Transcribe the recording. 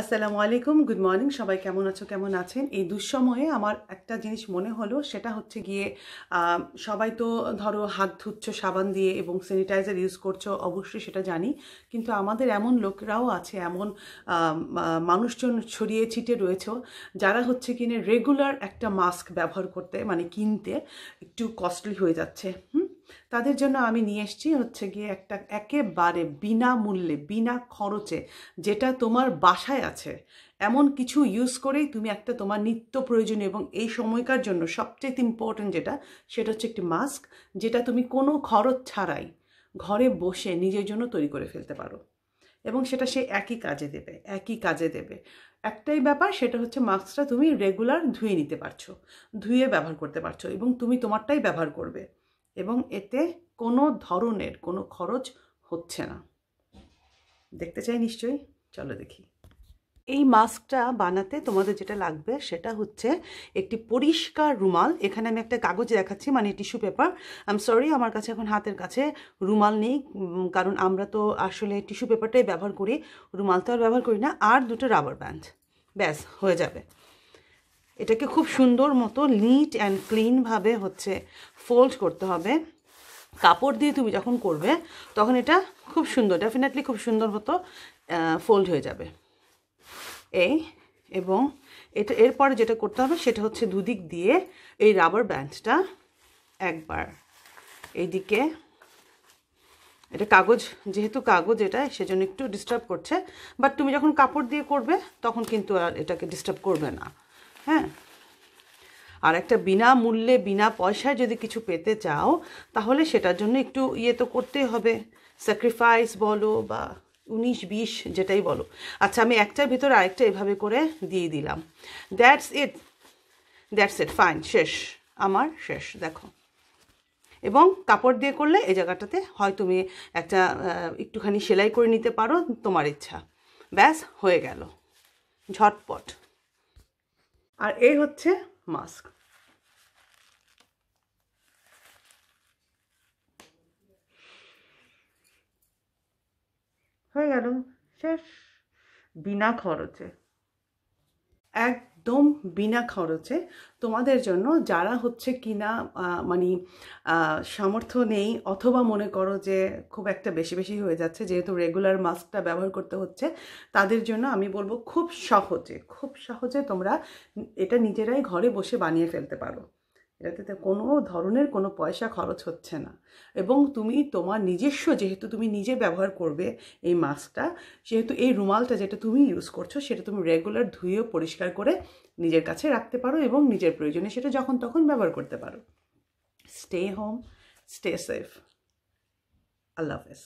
আসসালামু আলাইকুম, good morning. সবাই কেমন আছো, কেমন আছেন? এই দুঃসময়ে আমার একটা জিনিস মনে হলো, সেটা হচ্ছে গিয়ে সবাই তো ধরো হাত ধুচ্ছ, সাবান দিয়ে এবং স্যানিটাইজার ইউজ করছ, অবশ্যই সেটা জানি। কিন্তু আমাদের এমন লোকরাও আছে, এমন মানুষজন ছড়িয়ে ছিটে রয়েছে, যারা হচ্ছে কিনে রেগুলার একটা মাস্ক ব্যবহার করতে মানে কিনতে একটু কস্টলি হয়ে যাচ্ছে। হুম? তাদের জন্য আমি নিয়ে এসেছি হচ্ছে গিয়ে একটা একেবারে বিনামূল্যে, বিনা খরচে, যেটা তোমার বাসায় আছে। এমন কিছু ইউজ করেই তুমি একটা তোমার নিত্য প্রয়োজনীয় এবং এই সময়কার জন্য সবচেয়ে ইম্পর্টেন্ট যেটা, সেটা হচ্ছে একটি মাস্ক যেটা তুমি কোনো খরচ ছাড়াই ঘরে বসে নিজের জন্য তৈরি করে ফেলতে পারো। এবং সেটা সে একই কাজে দেবে, একই কাজে দেবে। একটাই ব্যাপার, সেটা হচ্ছে মাস্কটা তুমি রেগুলার ধুয়ে নিতে পারছ, ধুয়ে ব্যবহার করতে পারছ এবং তুমি তোমারটাই ব্যবহার করবে। এবং এতে কোনো ধরনের কোনো খরচ হচ্ছে না। দেখতে চাই নিশ্চয়ই? চলো দেখি। এই মাস্কটা বানাতে তোমাদের যেটা লাগবে সেটা হচ্ছে একটি পরিষ্কার রুমাল। এখানে আমি একটা কাগজ দেখাচ্ছি মানে টিস্যু পেপার। আম সরি আমার কাছে এখন হাতের কাছে রুমাল নেই কারণ আমরা তো আসলে টিস্যু পেপারটাই ব্যবহার করি, রুমাল তো আর ব্যবহার করি না, আর দুটো রাবার ব্যান্ড। ব্যাস, হয়ে যাবে। এটাকে খুব সুন্দর মতো নিট অ্যান্ড ক্লিনভাবে হচ্ছে ফোল্ড করতে হবে। কাপড় দিয়ে তুমি যখন করবে, তখন এটা খুব সুন্দর ডেফিনেটলি খুব সুন্দর মতো ফোল্ড হয়ে যাবে। এই এবং এটা, এরপরে যেটা করতে হবে সেটা হচ্ছে দুদিক দিয়ে এই রাবার ব্যান্ডটা একবার এইদিকে, এটা কাগজ, যেহেতু কাগজ এটা, সেজন্য একটু ডিস্টার্ব করছে বাট তুমি যখন কাপড় দিয়ে করবে, তখন কিন্তু আর এটাকে ডিস্টার্ব করবে না। হ্যাঁ। আর একটা বিনা মূল্যে বিনা পয়সায় যদি কিছু পেতে চাও, তাহলে সেটার জন্য একটু ইয়ে তো করতেই হবে। স্যাক্রিফাইস বলো বা উনিশ, বিশ, যেটাই বলো। আচ্ছা আমি একটার ভিতর আরেকটা এভাবে করে দিয়ে দিলাম। That's it that's it fine শেষ। আমার শেষ। দেখো। এবং কাপড় দিয়ে করলে এই জায়গাটাতে হয় তুমি একটা একটুখানি সেলাই করে নিতে পারো, তোমার ইচ্ছা। ব্যাস, হয়ে গেল। ঝটপট। আর এই হচ্ছে মাস্ক। হয়ে গেল শেষ। বিনা খরচে। একদম বিনা খরচে তোমাদের জন্য যারা হচ্ছে কিনা মানে সামর্থ্য নেই অথবা মনে করো যে খুব একটা বেশি বেশি হয়ে যাচ্ছে, যেহেতু রেগুলার মাস্কটা ব্যবহার করতে হচ্ছে, তাদের জন্য আমি বলব খুব সহজে খুব সহজে তোমরা এটা নিজেরাই ঘরে বসে বানিয়ে ফেলতে পারো। এটাতে কোনো ধরনের কোনো পয়সা খরচ হচ্ছে না। এবং তুমি তোমার নিজস্ব যেহেতু তুমি নিজে ব্যবহার করবে এই মাস্কটা, সেহেতু এই রুমালটা যেটা তুমি ইউজ করছ, সেটা তুমি রেগুলার ধুয়ে পরিষ্কার করে নিজের কাছে রাখতে পারো এবং নিজের প্রয়োজনে সেটা যখন তখন ব্যবহার করতে পারো। স্টে হোম স্টে সেফ আল্লাহ হাফেজ